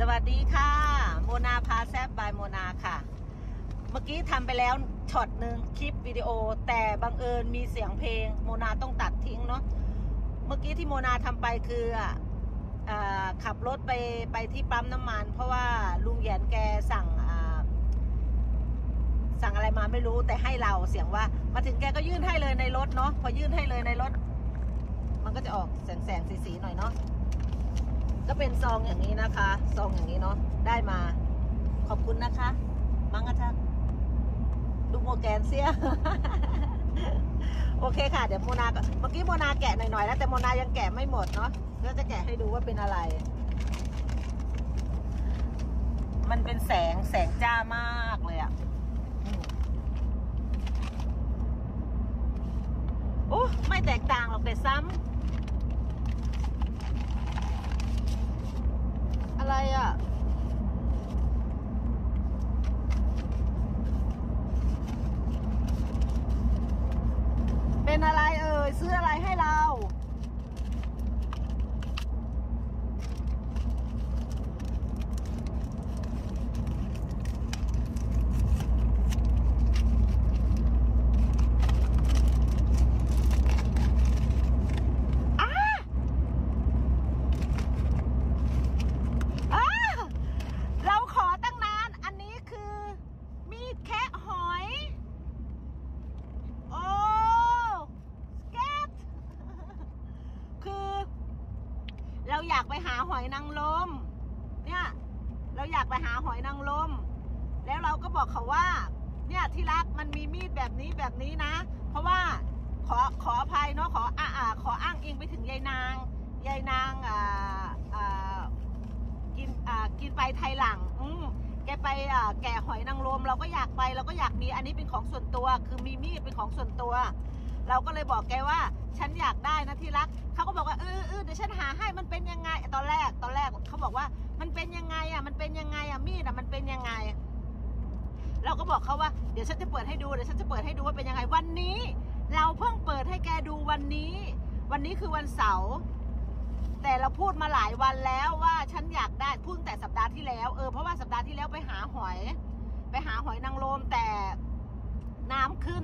สวัสดีค่ะ โมนาพาแซบบายโมนาค่ะ เมื่อกี้ทำไปแล้วช็อตหนึ่งคลิปวิดีโอ แต่บังเอิญมีเสียงเพลง โมนาต้องตัดทิ้งเนาะเมื่อกี้ที่โมนาทำไปคืออะขับรถไปไปที่ปั๊มน้ำมัน เพราะว่าลุงแยนแกสั่งสั่งอะไรมาไม่รู้แต่ให้เราเสียงว่า มาถึงแกก็ยื่นให้เลยในรถเนาะพอยื่นให้เลยในรถ มันก็จะออกแสงแสงสีสีๆหน่อยเนาะ ก็เป็นซองอย่างนี้นะคะ ซองอย่างนี้เนาะได้มา ขอบคุณนะคะ มังกะทักดูโมแกนเสีย โอเคค่ะ เดี๋ยวโมนาก็เมื่อกี้โมนาแกะหน่อยๆแล้วแต่โมนายังแกะไม่หมดเนาะก็จะแกะให้ดูว่าเป็นอะไร มันเป็นแสงแสงจ้ามากเลยอะ่ะโอ้ไม่แตกต่างหรอกแต่ซ้ำ อะไรอะ เป็นอะไรเอ่ยซื้ออะไรให้เรา อ้า อ้าเราขอตั้งนาน อันนี้คือ มีดแคะหอย โอ้สเก็ต คือ เราอยากไปหาหอยนางรมเนี่ย เราอยากไปหาหอยนางรมแล้วเราก็บอกเขาว่า เนี่ยที่รักมันมีมีดแบบนี้แบบนี้นะ เพราะว่าขอขออภัยเนาะขออ่าอ่าขออ้างอิงไปถึงยายนางยายนางอ่าอ่ากินอ่ากินไปไทยหลังอืมแกไปอ่าแก่หอยนางรมเราก็อยากไปเราก็อยากมีอันนี้เป็นของส่วนตัว คือมีมีดเป็นของส่วนตัว เราก็เลยบอกแกว่าฉันอยากได้นะที่รักเขาก็บอกว่าเออเออเดี๋ยวฉันหาให้มันเป็นยังไงตอนแรกตอนแรกเขาบอกว่ามันเป็นยังไงอะมันเป็นยังไงอะมีดอะมันเป็นยังไง เราก็บอกเขาว่าเดี๋ยวฉันจะเปิดให้ดูเดี๋ยวฉันจะเปิดให้ดูว่าเป็นยังไงวันนี้ เราเพิ่งเปิดให้แกดูวันนี้ วันนี้คือวันเสาร์แต่เราพูดมาหลายวันแล้วว่าฉันอยากได้พูดตั้งแต่สัปดาห์ที่แล้วเออเพราะว่าสัปดาห์ที่แล้วไปหาหอย ไปหาหอยนางรมแต่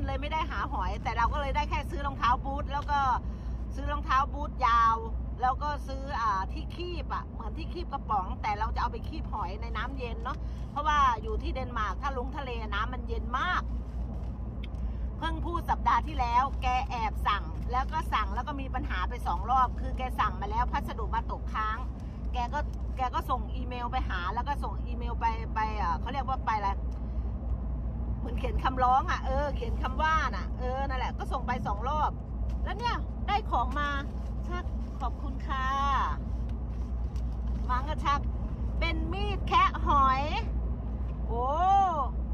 เลยไม่ได้หาหอย แต่เราก็เลยได้แค่ซื้อรองเท้าบูทแล้วก็ซื้อรองเท้าบูทยาว แล้วก็ซื้ออ่าที่คีบอะเหมือนที่คีบกระป๋อง แต่เราจะเอาไปคีบหอยในน้ำเย็นเนาะเพราะว่าอยู่ที่เดนมาร์กถ้าลงทะเลน้ำมันเย็นมาก เพิ่งพูดสัปดาห์ที่แล้ว แกแอบสั่ง แล้วก็สั่งแล้วก็มีปัญหาไปสองรอบ คือแกสั่งมาแล้วพัสดุมาตกค้าง แกก็แกก็ส่งอีเมลไปหา แล้วก็ส่งอีเมลไปไปอะเขาเรียกว่าไปอะไร เหมือนเขียนคำร้องอะเออเขียนคำว่าน่ะเออนั่นแหละก็ส่งไปสองรอบ แล้วเนี่ยได้ของมาชักขอบคุณค่ะมังกระชัก เป็นมีดแคะหอย โอ้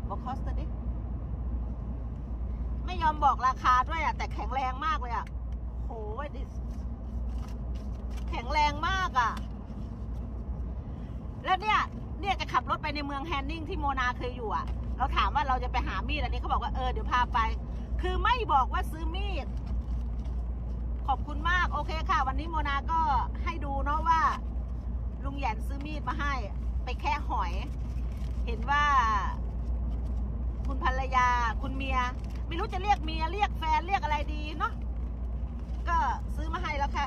บอกคอสต์ดิไม่ยอมบอกราคาด้วยอะแต่แข็งแรงมากเลยอะโหดิแข็งแรงมากอะ แล้วเนี่ย เนี่ยจะขับรถไปในเมืองแฮนนิงที่โมนาเคยอยู่อะ เราถามว่าเราจะไปหามีดอันนี้เขาบอกว่าเออเดี๋ยวพาไป คือไม่บอกว่าซื้อมีด ขอบคุณมากโอเคค่ะ วันนี้โมนาก็ให้ดูเนาะว่า ลุงแหยนซื้อมีดมาให้ ไปแค่หอย เห็นว่า คุณภรรยา คุณเมีย ไม่รู้จะเรียกเมียเรียกแฟนเรียกอะไรดีเนาะก็ซื้อมาให้แล้วค่ะ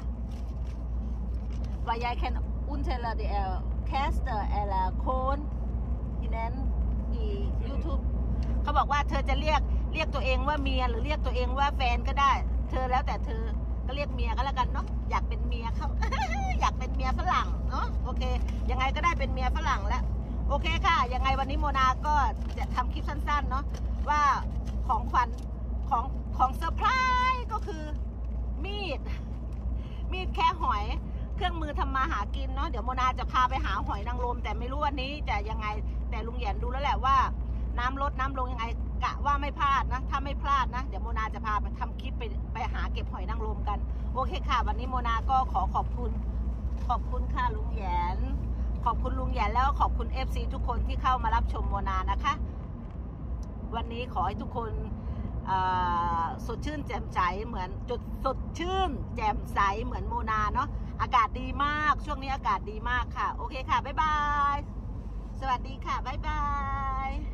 Weil jeg kan untale det er caster eller kon i den i YouTube เขาบอกว่าเธอจะเรียกเรียกตัวเองว่าเมียหรือเรียกตัวเองว่าแฟนก็ได้ เธอแล้วแต่เธอก็เรียกเมียก็แล้วกันเนาะอยากเป็นเมียเขา อยากเป็นเมียฝรั่งเนาะโอเค ยังไงก็ได้เป็นเมียฝรั่งแล้วโอเคค่ะ ยังไงวันนี้โมนาก็จะทำคลิปสั้นๆเนาะว่าของขวัญของของเซอร์ไพรส์ก็คือมีด มีดแค่หอยเครื่องมือทำมาหากินเนาะเดี๋ยวโมนาจะพาไปหาหอยนางรมแต่ไม่รู้วันนี้จะยังไง แต่ลุงแหยนดูแล้วแหละว่า น้ำลดน้ำลงยังไงกะว่าไม่พลาดนะ ถ้าไม่พลาดนะ เดี๋ยวโมนาจะพาไปทำคลิปไปไปหาเก็บหอยนางรมกัน โอเคค่ะ วันนี้โมนาก็ขอขอบคุณ ขอบคุณค่ะลุงแหยนขอบคุณลุงแหยนแล้วขอบคุณ FC ทุกคนที่เข้ามารับชมโมนานะคะ วันนี้ขอให้ทุกคนสดชื่นแจ่มใสเหมือนจุดสดชื่น แจ่มใสเหมือนโมนาเนาะอากาศดีมากช่วงนี้อากาศดีมากค่ะ โอเคค่ะ บ๊ายบาย สวัสดีค่ะ บ๊ายบาย